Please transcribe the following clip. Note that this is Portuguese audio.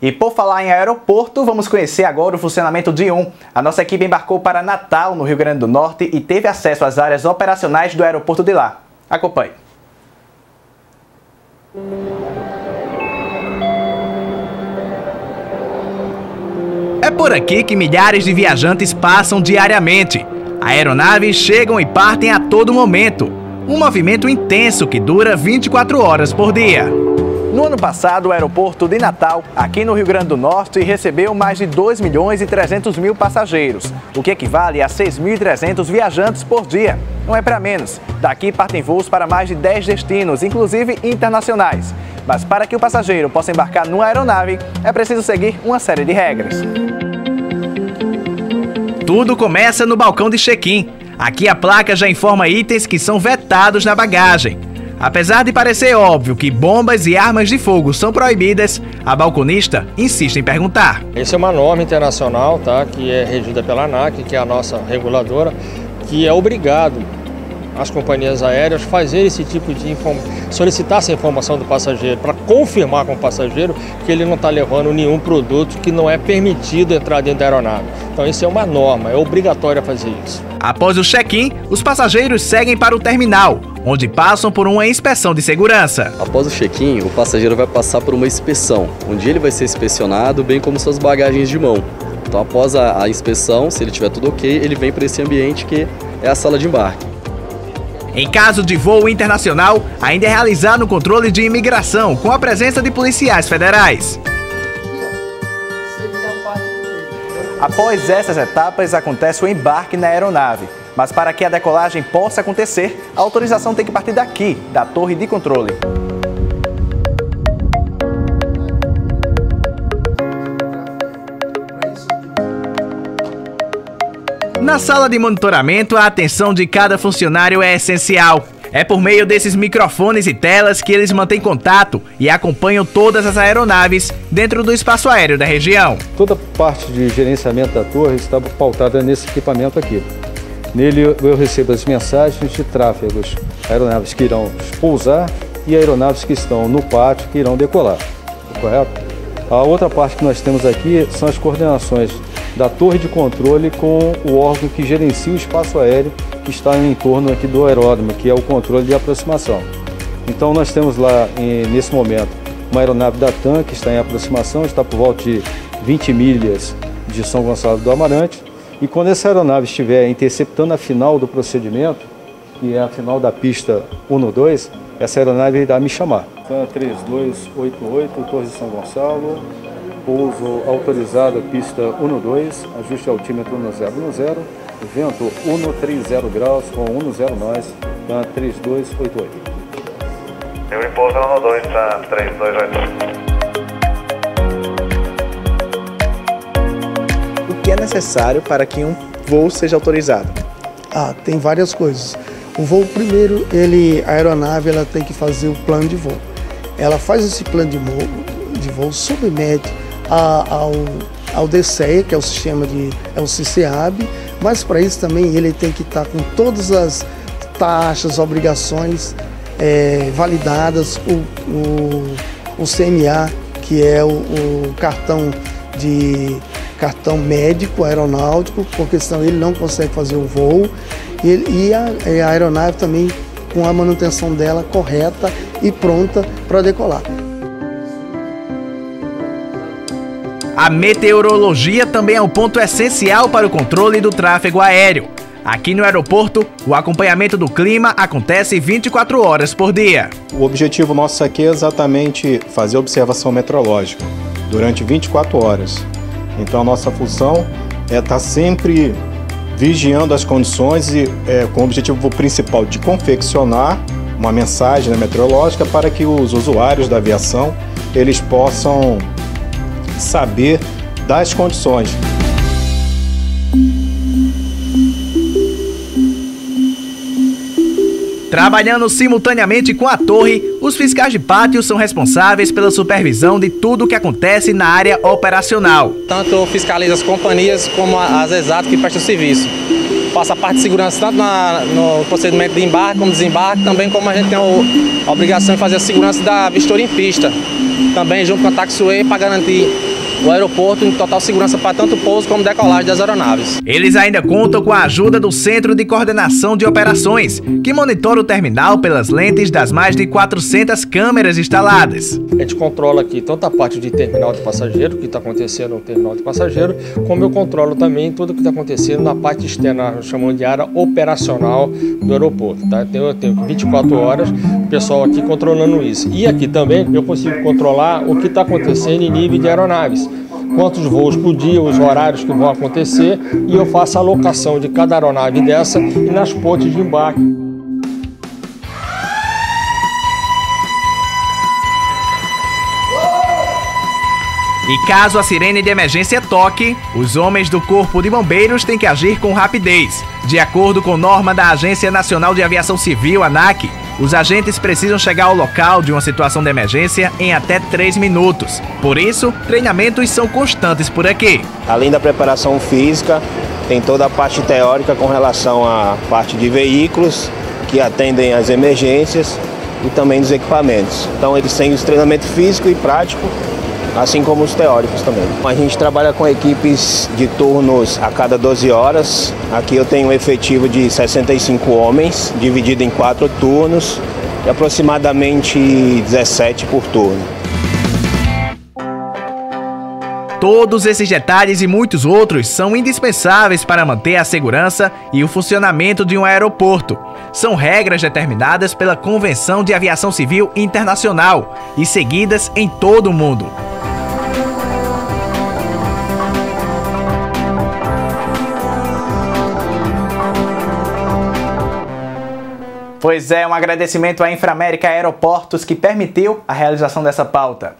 E por falar em aeroporto, vamos conhecer agora o funcionamento de um. A nossa equipe embarcou para Natal, no Rio Grande do Norte, e teve acesso às áreas operacionais do aeroporto de lá. Acompanhe. É por aqui que milhares de viajantes passam diariamente. Aeronaves chegam e partem a todo momento. Um movimento intenso que dura 24 horas por dia. No ano passado, o aeroporto de Natal, aqui no Rio Grande do Norte, recebeu mais de 2 milhões e 300 mil passageiros, o que equivale a 6.300 viajantes por dia. Não é para menos. Daqui partem voos para mais de 10 destinos, inclusive internacionais. Mas para que o passageiro possa embarcar numa aeronave, é preciso seguir uma série de regras. Tudo começa no balcão de check-in. Aqui a placa já informa itens que são vetados na bagagem. Apesar de parecer óbvio que bombas e armas de fogo são proibidas, a balconista insiste em perguntar. Essa é uma norma internacional, tá, que é regida pela ANAC, que é a nossa reguladora, que é obrigado as companhias aéreas fazer esse tipo de informação, solicitar essa informação do passageiro para confirmar com o passageiro que ele não está levando nenhum produto que não é permitido entrar dentro da aeronave. Então isso é uma norma, é obrigatório fazer isso. Após o check-in, os passageiros seguem para o terminal, onde passam por uma inspeção de segurança. Após o check-in, o passageiro vai passar por uma inspeção, onde ele vai ser inspecionado, bem como suas bagagens de mão. Então, após a, a inspeção, se ele tiver tudo ok, ele vem para esse ambiente que é a sala de embarque. Em caso de voo internacional, ainda é realizado o controle de imigração com a presença de policiais federais. Após essas etapas, acontece o embarque na aeronave. Mas para que a decolagem possa acontecer, a autorização tem que partir daqui, da torre de controle. Na sala de monitoramento, a atenção de cada funcionário é essencial. É por meio desses microfones e telas que eles mantêm contato e acompanham todas as aeronaves dentro do espaço aéreo da região. Toda parte de gerenciamento da torre está pautada nesse equipamento aqui. Nele eu recebo as mensagens de tráfegos, aeronaves que irão pousar e aeronaves que estão no pátio que irão decolar, correto? A outra parte que nós temos aqui são as coordenações da torre de controle com o órgão que gerencia o espaço aéreo que está em torno aqui do aeródromo, que é o controle de aproximação. Então nós temos lá, nesse momento, uma aeronave da TAM que está em aproximação, está por volta de 20 milhas de São Gonçalo do Amarante. E quando essa aeronave estiver interceptando a final do procedimento, que é a final da pista 1-2, essa aeronave irá me chamar. TAM 3288, Torre de São Gonçalo, pouso autorizado, pista 12, ajuste altímetro 1010, vento 130 graus com 10 nós, tá 3288. Eu impouso 12, tá 328. O que é necessário para que um voo seja autorizado? Ah, tem várias coisas. O voo primeiro, ele, a aeronave ela tem que fazer o plano de voo. Ela faz esse plano de voo, de voo submete a, ao, ao DCEA, que é o sistema de é o CCAB, mas para isso também ele tem que estar com todas as taxas, obrigações é, validadas, o, o, o, CMA, que é o, o cartão de cartão médico aeronáutico, porque senão ele não consegue fazer o voo, e, e a, a aeronave também com a manutenção dela correta e pronta para decolar. A meteorologia também é um ponto essencial para o controle do tráfego aéreo. Aqui no aeroporto, o acompanhamento do clima acontece 24 horas por dia. O objetivo nosso aqui é exatamente fazer observação meteorológica durante 24 horas. Então a nossa função é estar sempre vigiando as condições e é, com o objetivo principal de confeccionar uma mensagem né, meteorológica para que os usuários da aviação eles possam saber das condições. Trabalhando simultaneamente com a torre, os fiscais de pátio são responsáveis pela supervisão de tudo o que acontece na área operacional. Tanto fiscaliza as companhias como as exatas que prestam serviço. Passa a parte de segurança tanto na, no procedimento de embarque como desembarque, também como a gente tem a obrigação de fazer a segurança da vistoria em pista. Também junto com a taxiway para garantir o aeroporto em total segurança para tanto pouso como decolagem das aeronaves. Eles ainda contam com a ajuda do Centro de Coordenação de Operações, que monitora o terminal pelas lentes das mais de 400 câmeras instaladas. A gente controla aqui tanto a parte de terminal de passageiro, o que está acontecendo no terminal de passageiro, como eu controlo também tudo o que está acontecendo na parte externa, chamamos de área operacional do aeroporto. Tá? Eu tenho 24 horas o pessoal aqui controlando isso. E aqui também eu consigo controlar o que está acontecendo em nível de aeronaves quantos voos por dia, os horários que vão acontecer e eu faço a alocação de cada aeronave dessa e nas pontes de embarque. E caso a sirene de emergência toque, os homens do Corpo de Bombeiros têm que agir com rapidez. De acordo com norma da Agência Nacional de Aviação Civil, ANAC, os agentes precisam chegar ao local de uma situação de emergência em até 3 minutos. Por isso, treinamentos são constantes por aqui. Além da preparação física, tem toda a parte teórica com relação à parte de veículos que atendem às emergências e também dos equipamentos. Então eles têm o treinamento físico e prático assim como os teóricos também. A gente trabalha com equipes de turnos a cada 12 horas. Aqui eu tenho um efetivo de 65 homens, dividido em quatro turnos, e aproximadamente 17 por turno. Todos esses detalhes e muitos outros são indispensáveis para manter a segurança e o funcionamento de um aeroporto. São regras determinadas pela Convenção de Aviação Civil Internacional e seguidas em todo o mundo. Pois é, um agradecimento à Inframérica Aeroportos que permitiu a realização dessa pauta.